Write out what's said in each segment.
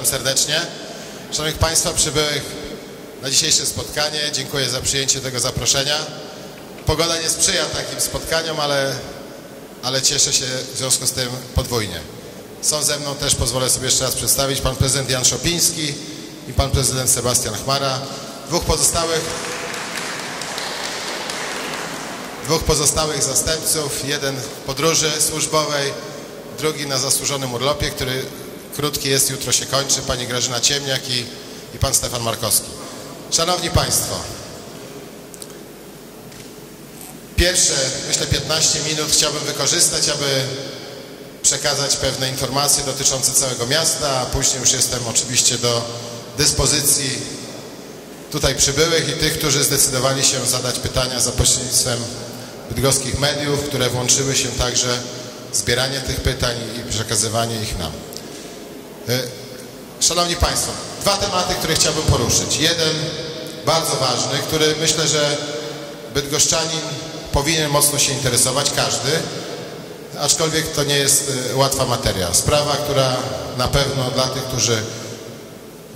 Witam serdecznie. Szanownych Państwa przybyłych na dzisiejsze spotkanie. Dziękuję za przyjęcie tego zaproszenia. Pogoda nie sprzyja takim spotkaniom, ale, ale cieszę się w związku z tym podwójnie. Są ze mną też, pozwolę sobie jeszcze raz przedstawić, pan prezydent Jan Szopiński i pan prezydent Sebastian Chmara. Dwóch pozostałych dwóch pozostałych zastępców, jeden w podróży służbowej, drugi na zasłużonym urlopie, który krótki jest, jutro się kończy, pani Grażyna Ciemniak i, i pan Stefan Markowski. Szanowni Państwo, pierwsze, myślę 15 minut chciałbym wykorzystać, aby przekazać pewne informacje dotyczące całego miasta, a później już jestem oczywiście do dyspozycji tutaj przybyłych i tych, którzy zdecydowali się zadać pytania za pośrednictwem bydgoskich mediów, które włączyły się także w zbieranie tych pytań i przekazywanie ich nam. Szanowni Państwo, dwa tematy, które chciałbym poruszyć. Jeden bardzo ważny, który myślę, że bydgoszczanin powinien mocno się interesować, każdy, aczkolwiek to nie jest łatwa materia. Sprawa, która na pewno dla tych, którzy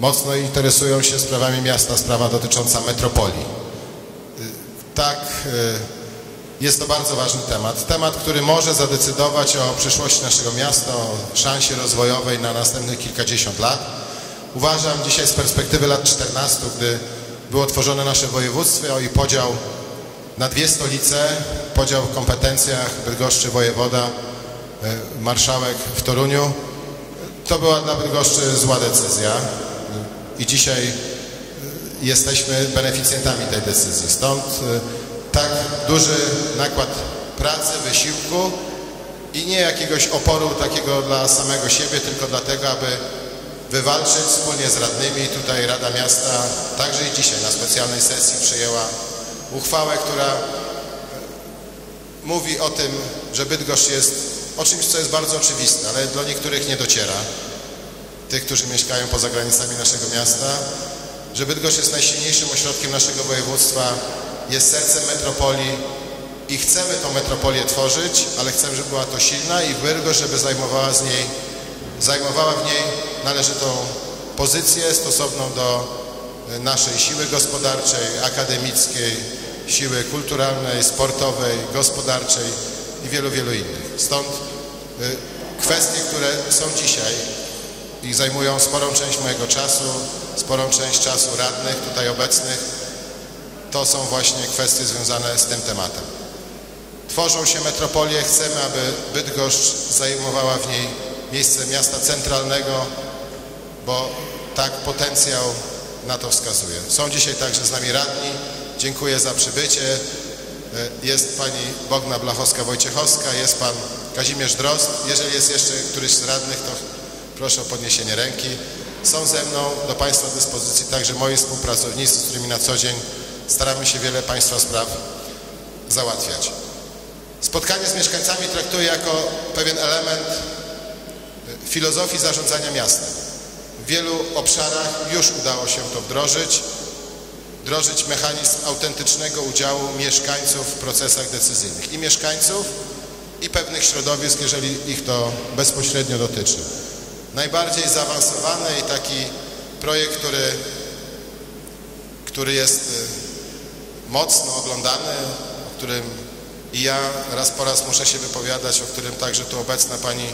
mocno interesują się sprawami miasta, sprawa dotycząca metropolii. Tak, jest to bardzo ważny temat. Temat, który może zadecydować o przyszłości naszego miasta, o szansie rozwojowej na następnych kilkadziesiąt lat. Uważam dzisiaj z perspektywy lat 14, gdy było tworzone nasze województwo i podział na dwie stolice, podział w kompetencjach Bydgoszczy wojewoda, marszałek w Toruniu, to była dla Bydgoszczy zła decyzja i dzisiaj jesteśmy beneficjentami tej decyzji. Stąd tak duży nakład pracy, wysiłku i nie jakiegoś oporu takiego dla samego siebie, tylko dlatego, aby wywalczyć wspólnie z radnymi. Tutaj Rada Miasta także i dzisiaj na specjalnej sesji przyjęła uchwałę, która mówi o tym, że Bydgoszcz jest o czymś, co jest bardzo oczywiste, ale dla niektórych nie dociera. Tych, którzy mieszkają poza granicami naszego miasta, że Bydgoszcz jest najsilniejszym ośrodkiem naszego województwa, jest sercem metropolii i chcemy tą metropolię tworzyć, ale chcemy, żeby była to silna i Bydgoszcz, żeby zajmowała z niej, zajmowała w niej należytą pozycję stosowną do naszej siły gospodarczej, akademickiej, siły kulturalnej, sportowej, gospodarczej i wielu, wielu innych. Stąd kwestie, które są dzisiaj i zajmują sporą część mojego czasu, sporą część czasu radnych tutaj obecnych, to są właśnie kwestie związane z tym tematem. Tworzą się metropolie, chcemy, aby Bydgoszcz zajmowała w niej miejsce miasta centralnego, bo tak potencjał na to wskazuje. Są dzisiaj także z nami radni. Dziękuję za przybycie. Jest pani Bogna Blachowska-Wojciechowska, jest pan Kazimierz Drozd. Jeżeli jest jeszcze któryś z radnych, to proszę o podniesienie ręki. Są ze mną do Państwa dyspozycji także moi współpracownicy, z którymi na co dzień staramy się wiele Państwa spraw załatwiać. Spotkanie z mieszkańcami traktuję jako pewien element filozofii zarządzania miastem. W wielu obszarach już udało się to wdrożyć, wdrożyć mechanizm autentycznego udziału mieszkańców w procesach decyzyjnych. I mieszkańców, i pewnych środowisk, jeżeli ich to bezpośrednio dotyczy. Najbardziej zaawansowany i taki projekt, który, który jest mocno oglądany, o którym i ja raz po raz muszę się wypowiadać, o którym także tu obecna pani,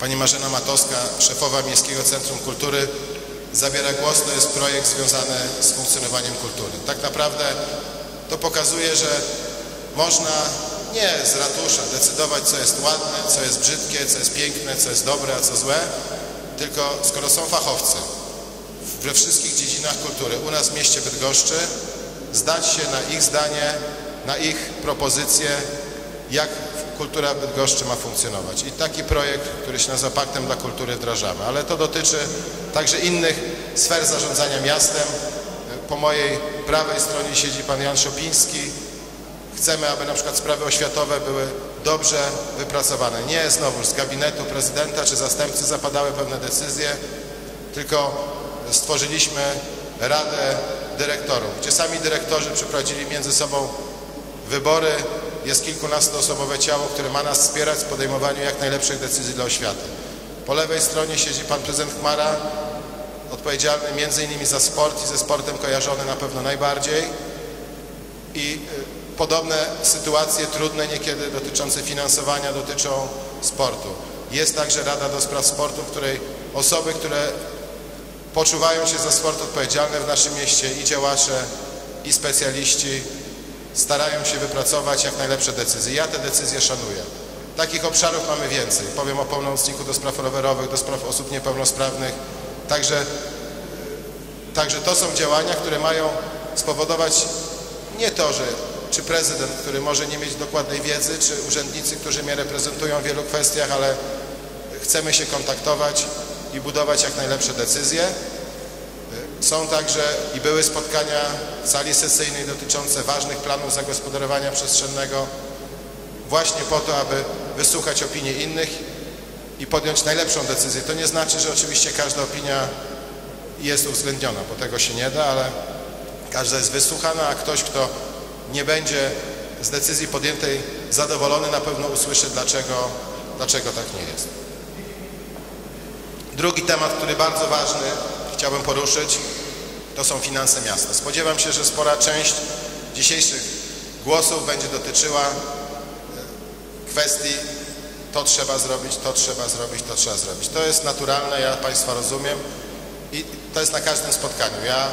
pani Marzena Matowska, szefowa Miejskiego Centrum Kultury, zabiera głos. To jest projekt związany z funkcjonowaniem kultury. Tak naprawdę to pokazuje, że można nie z ratusza decydować, co jest ładne, co jest brzydkie, co jest piękne, co jest dobre, a co złe, tylko skoro są fachowcy we wszystkich dziedzinach kultury u nas w mieście Bydgoszczy, zdać się na ich zdanie, na ich propozycje, jak kultura Bydgoszczy ma funkcjonować. I taki projekt, który się nazywa Paktem dla Kultury wdrażamy. Ale to dotyczy także innych sfer zarządzania miastem. Po mojej prawej stronie siedzi pan Jan Szopiński. Chcemy, aby na przykład sprawy oświatowe były dobrze wypracowane. Nie znowu z gabinetu prezydenta czy zastępcy zapadały pewne decyzje, tylko stworzyliśmy Radę Dyrektorów, gdzie sami dyrektorzy przeprowadzili między sobą wybory. Jest kilkunastoosobowe ciało, które ma nas wspierać w podejmowaniu jak najlepszych decyzji dla oświaty. Po lewej stronie siedzi pan prezydent Chmara, odpowiedzialny innymi za sport i ze sportem kojarzony na pewno najbardziej. I y, podobne sytuacje trudne niekiedy dotyczące finansowania dotyczą sportu. Jest także Rada do Spraw Sportu, w której osoby, które poczuwają się za sport odpowiedzialne w naszym mieście i działacze, i specjaliści starają się wypracować jak najlepsze decyzje. Ja te decyzje szanuję. Takich obszarów mamy więcej. Powiem o pełnomocniku do spraw rowerowych, do spraw osób niepełnosprawnych. Także, także to są działania, które mają spowodować nie to, że czy prezydent, który może nie mieć dokładnej wiedzy, czy urzędnicy, którzy mnie reprezentują w wielu kwestiach, ale chcemy się kontaktować i budować jak najlepsze decyzje. Są także i były spotkania sali sesyjnej dotyczące ważnych planów zagospodarowania przestrzennego właśnie po to, aby wysłuchać opinii innych i podjąć najlepszą decyzję. To nie znaczy, że oczywiście każda opinia jest uwzględniona, bo tego się nie da, ale każda jest wysłuchana, a ktoś, kto nie będzie z decyzji podjętej zadowolony, na pewno usłyszy, dlaczego, dlaczego tak nie jest. Drugi temat, który bardzo ważny, chciałbym poruszyć, to są finanse miasta. Spodziewam się, że spora część dzisiejszych głosów będzie dotyczyła e, kwestii to trzeba zrobić, to trzeba zrobić, to trzeba zrobić. To jest naturalne, ja Państwa rozumiem i to jest na każdym spotkaniu. Ja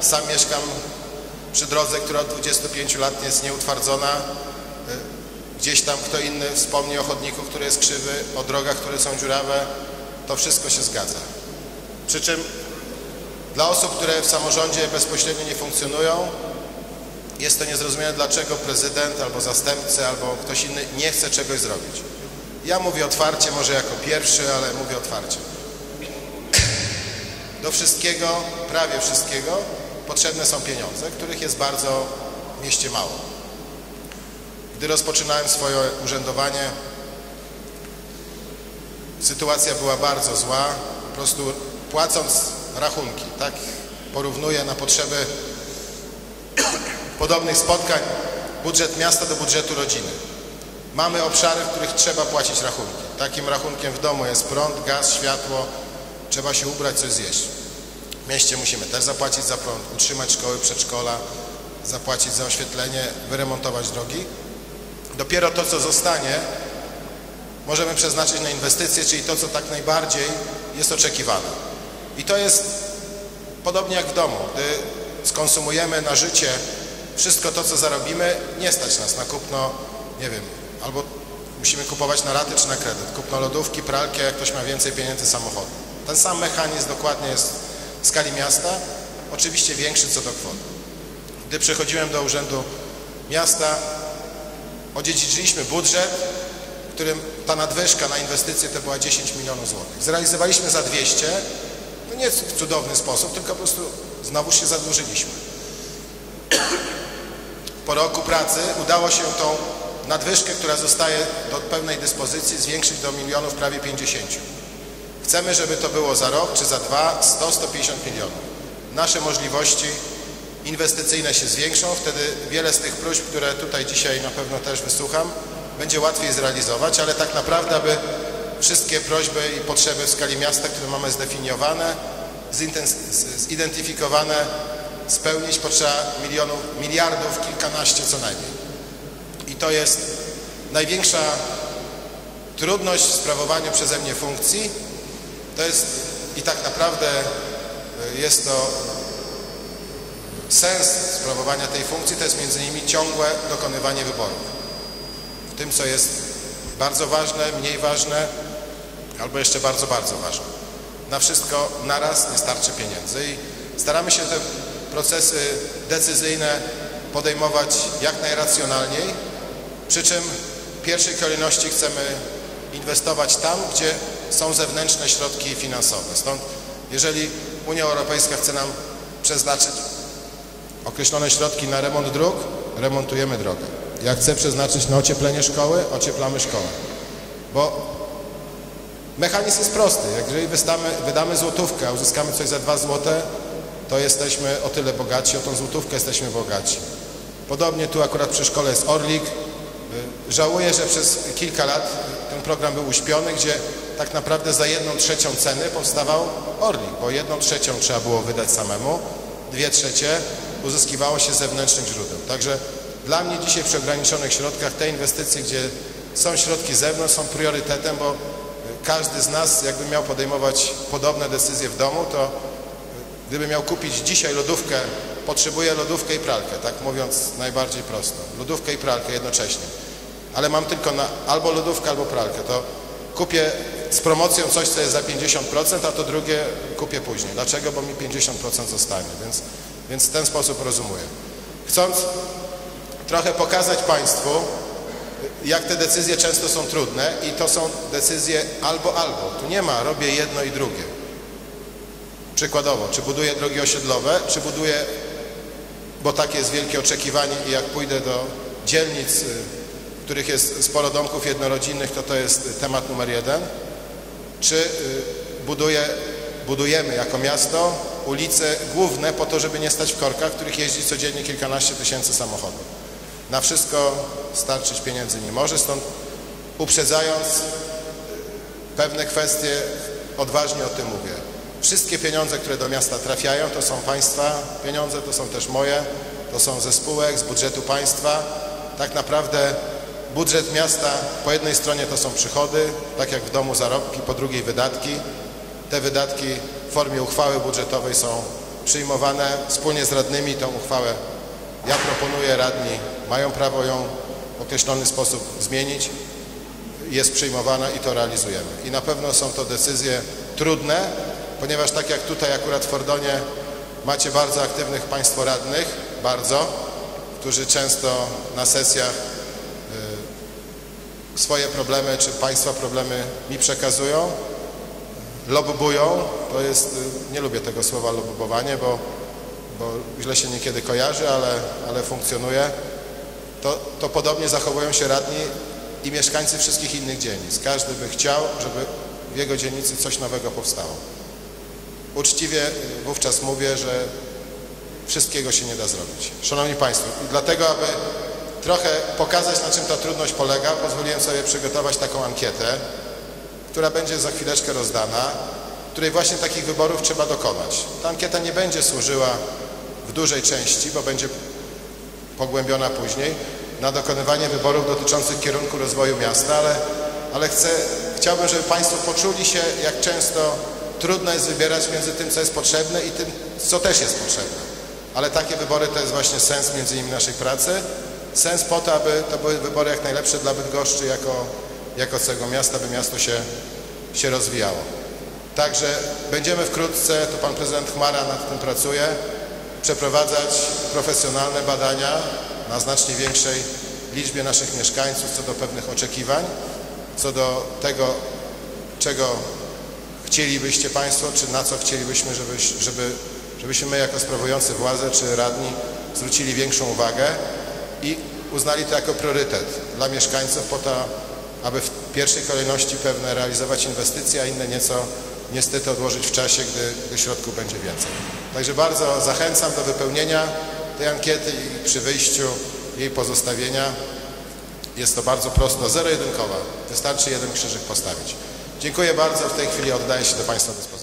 sam mieszkam przy drodze, która od 25 lat jest nieutwardzona. E, gdzieś tam kto inny wspomni o chodniku, który jest krzywy, o drogach, które są dziurawe. To wszystko się zgadza. Przy czym dla osób, które w samorządzie bezpośrednio nie funkcjonują, jest to niezrozumiałe, dlaczego prezydent albo zastępcy, albo ktoś inny nie chce czegoś zrobić. Ja mówię otwarcie, może jako pierwszy, ale mówię otwarcie. Do wszystkiego, prawie wszystkiego, potrzebne są pieniądze, których jest bardzo w mieście mało. Gdy rozpoczynałem swoje urzędowanie, sytuacja była bardzo zła. Po prostu płacąc rachunki, tak porównuję na potrzeby podobnych spotkań budżet miasta do budżetu rodziny. Mamy obszary, w których trzeba płacić rachunki. Takim rachunkiem w domu jest prąd, gaz, światło, trzeba się ubrać, coś zjeść. W mieście musimy też zapłacić za prąd, utrzymać szkoły, przedszkola, zapłacić za oświetlenie, wyremontować drogi. Dopiero to, co zostanie, możemy przeznaczyć na inwestycje, czyli to, co tak najbardziej jest oczekiwane. I to jest podobnie jak w domu. Gdy skonsumujemy na życie wszystko to, co zarobimy, nie stać nas na kupno, nie wiem, albo musimy kupować na raty czy na kredyt. Kupno lodówki, pralki, jak ktoś ma więcej pieniędzy, samochodu. Ten sam mechanizm dokładnie jest w skali miasta, oczywiście większy co do kwoty. Gdy przychodziłem do Urzędu Miasta, odziedziczyliśmy budżet, w którym ta nadwyżka na inwestycje to była 10 milionów złotych. Zrealizowaliśmy za 200, no nie w cudowny sposób, tylko po prostu znowu się zadłużyliśmy. Po roku pracy udało się tą nadwyżkę, która zostaje do pełnej dyspozycji, zwiększyć do milionów prawie 50. Chcemy, żeby to było za rok czy za dwa 100-150 milionów. Nasze możliwości inwestycyjne się zwiększą, wtedy wiele z tych próśb, które tutaj dzisiaj na pewno też wysłucham, będzie łatwiej zrealizować, ale tak naprawdę, aby wszystkie prośby i potrzeby w skali miasta, które mamy zdefiniowane, zidentyfikowane, spełnić potrzeba milionów, miliardów, kilkanaście co najmniej. I to jest największa trudność w sprawowaniu przeze mnie funkcji. To jest i tak naprawdę y, jest to sens sprawowania tej funkcji, to jest między innymi ciągłe dokonywanie wyborów. Tym, co jest bardzo ważne, mniej ważne, albo jeszcze bardzo, bardzo ważne. Na wszystko naraz nie starczy pieniędzy i staramy się te procesy decyzyjne podejmować jak najracjonalniej, przy czym w pierwszej kolejności chcemy inwestować tam, gdzie są zewnętrzne środki finansowe. Stąd jeżeli Unia Europejska chce nam przeznaczyć określone środki na remont dróg, remontujemy drogę. Jak chce przeznaczyć na ocieplenie szkoły, ocieplamy szkołę. Bo mechanizm jest prosty. Jeżeli wydamy, wydamy złotówkę, a uzyskamy coś za dwa złote, to jesteśmy o tyle bogaci, o tą złotówkę jesteśmy bogaci. Podobnie tu akurat przy szkole jest Orlik. Żałuję, że przez kilka lat ten program był uśpiony, gdzie tak naprawdę za jedną trzecią ceny powstawał Orlik, bo jedną trzecią trzeba było wydać samemu, dwie trzecie uzyskiwało się zewnętrznych źródeł. Także dla mnie dzisiaj przy ograniczonych środkach te inwestycje, gdzie są środki z zewnątrz, są priorytetem, bo każdy z nas jakby miał podejmować podobne decyzje w domu, to gdyby miał kupić dzisiaj lodówkę, potrzebuję lodówkę i pralkę, tak mówiąc najbardziej prosto. Lodówkę i pralkę jednocześnie. Ale mam tylko na albo lodówkę, albo pralkę. To kupię z promocją coś, co jest za 50%, a to drugie kupię później. Dlaczego? Bo mi 50% zostanie, więc, więc w ten sposób rozumuję. Chcąc trochę pokazać Państwu, jak te decyzje często są trudne i to są decyzje albo, albo. Tu nie ma, robię jedno i drugie. Przykładowo, czy buduję drogi osiedlowe, czy buduję, bo takie jest wielkie oczekiwanie i jak pójdę do dzielnic, w których jest sporo domków jednorodzinnych, to to jest temat numer jeden. Czy buduję, budujemy jako miasto ulice główne po to, żeby nie stać w korkach, w których jeździ codziennie kilkanaście tysięcy samochodów. Na wszystko starczyć pieniędzy nie może, stąd uprzedzając pewne kwestie, odważnie o tym mówię. Wszystkie pieniądze, które do miasta trafiają, to są Państwa pieniądze, to są też moje, to są ze spółek, z budżetu państwa. Tak naprawdę budżet miasta po jednej stronie to są przychody, tak jak w domu zarobki, po drugiej wydatki. Te wydatki w formie uchwały budżetowej są przyjmowane wspólnie z radnymi. Tą uchwałę ja proponuję, radni mają prawo ją w określony sposób zmienić. Jest przyjmowana i to realizujemy. I na pewno są to decyzje trudne, ponieważ tak jak tutaj akurat w Fordonie macie bardzo aktywnych Państwo radnych, bardzo, którzy często na sesjach y, swoje problemy czy Państwa problemy mi przekazują, lobbują, to jest, y, nie lubię tego słowa lobbowanie, bo, bo źle się niekiedy kojarzy, ale, ale funkcjonuje, to, to podobnie zachowują się radni i mieszkańcy wszystkich innych dzielnic. Każdy by chciał, żeby w jego dzielnicy coś nowego powstało. Uczciwie wówczas mówię, że wszystkiego się nie da zrobić. Szanowni Państwo, dlatego, aby trochę pokazać, na czym ta trudność polega, pozwoliłem sobie przygotować taką ankietę, która będzie za chwileczkę rozdana, której właśnie takich wyborów trzeba dokonać. Ta ankieta nie będzie służyła w dużej części, bo będzie pogłębiona później, na dokonywanie wyborów dotyczących kierunku rozwoju miasta, ale, ale chcę, chciałbym, żeby Państwo poczuli się, jak często trudno jest wybierać między tym, co jest potrzebne i tym, co też jest potrzebne. Ale takie wybory to jest właśnie sens między innymi naszej pracy. Sens po to, aby to były wybory jak najlepsze dla Bydgoszczy jako, jako całego miasta, by miasto się, się rozwijało. Także będziemy wkrótce, to Pan Prezydent Chmara nad tym pracuje, przeprowadzać profesjonalne badania na znacznie większej liczbie naszych mieszkańców co do pewnych oczekiwań, co do tego, czego chcielibyście Państwo, czy na co chcielibyśmy, żeby, żeby, żebyśmy my jako sprawujący władzę, czy radni zwrócili większą uwagę i uznali to jako priorytet dla mieszkańców po to, aby w pierwszej kolejności pewne realizować inwestycje, a inne nieco niestety odłożyć w czasie, gdy, gdy środków będzie więcej. Także bardzo zachęcam do wypełnienia tej ankiety i przy wyjściu jej pozostawienia jest to bardzo prosto, zero-jedynkowa. Wystarczy jeden krzyżyk postawić. Dziękuję bardzo. W tej chwili oddaję się do Państwa dyspozycji.